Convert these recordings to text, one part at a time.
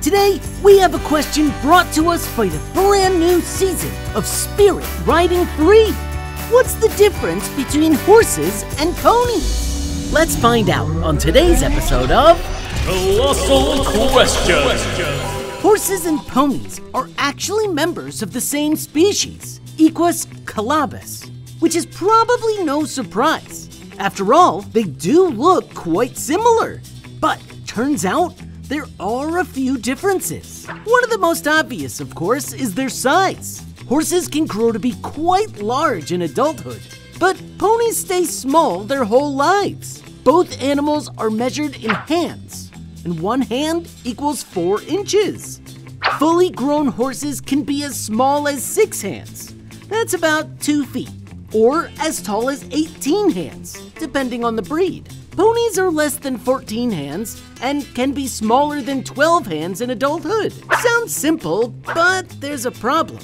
Today, we have a question brought to us by the brand new season of Spirit Riding Free. What's the difference between horses and ponies? Let's find out on today's episode of Colossal Question. Horses and ponies are actually members of the same species, Equus caballus, which is probably no surprise. After all, they do look quite similar. But turns out there are a few differences. One of the most obvious, of course, is their size. Horses can grow to be quite large in adulthood, but ponies stay small their whole lives. Both animals are measured in hands, and one hand equals four inches. Fully grown horses can be as small as six hands. That's about two feet, or as tall as 18 hands, depending on the breed. Ponies are less than 14 hands and can be smaller than 12 hands in adulthood. Sounds simple, but there's a problem.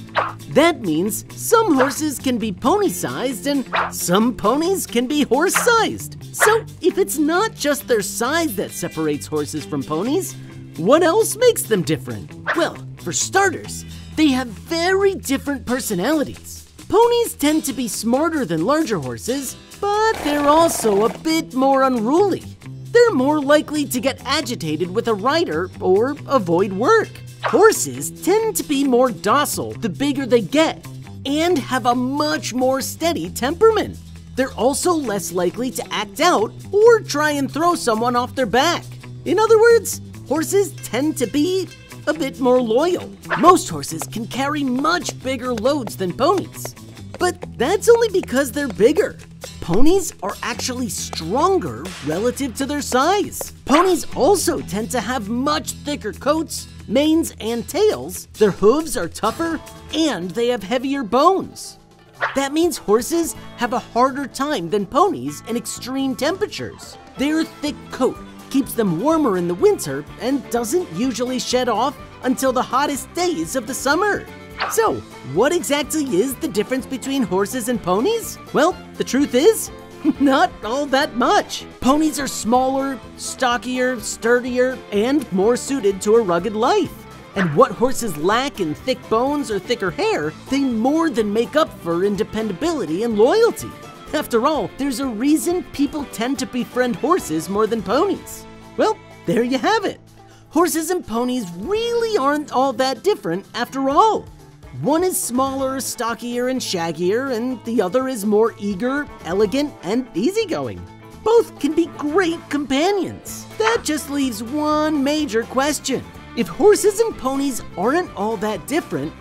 That means some horses can be pony sized and some ponies can be horse sized. So, if it's not just their size that separates horses from ponies, what else makes them different? Well, for starters, they have very different personalities. Ponies tend to be smarter than larger horses, but they're also a bit more unruly. They're more likely to get agitated with a rider or avoid work. Horses tend to be more docile the bigger they get and have a much more steady temperament. They're also less likely to act out or try and throw someone off their back. In other words, horses tend to be a bit more loyal. Most horses can carry much bigger loads than ponies, but that's only because they're bigger. Ponies are actually stronger relative to their size. Ponies also tend to have much thicker coats, manes, and tails. Their hooves are tougher, and they have heavier bones. That means horses have a harder time than ponies in extreme temperatures. Their thick coat keeps them warmer in the winter and doesn't usually shed off until the hottest days of the summer. So, what exactly is the difference between horses and ponies? Well, the truth is, not all that much. Ponies are smaller, stockier, sturdier, and more suited to a rugged life. And what horses lack in thick bones or thicker hair, they more than make up for in dependability and loyalty. After all, there's a reason people tend to befriend horses more than ponies. Well, there you have it. Horses and ponies really aren't all that different after all. One is smaller, stockier, and shaggier, and the other is more eager, elegant, and easygoing. Both can be great companions. That just leaves one major question. If horses and ponies aren't all that different,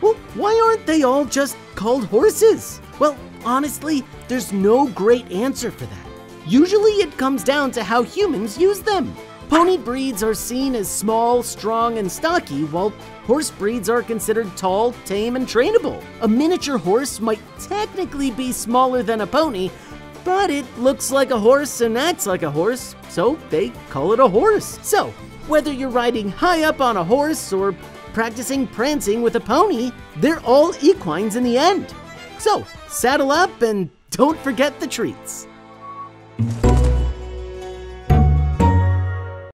well, why aren't they all just called horses? Well, honestly, there's no great answer for that. Usually it comes down to how humans use them. Pony breeds are seen as small, strong, and stocky, while horse breeds are considered tall, tame, and trainable. A miniature horse might technically be smaller than a pony, but it looks like a horse and acts like a horse, so they call it a horse. So, whether you're riding high up on a horse or practicing prancing with a pony, they're all equines in the end. So, saddle up and don't forget the treats.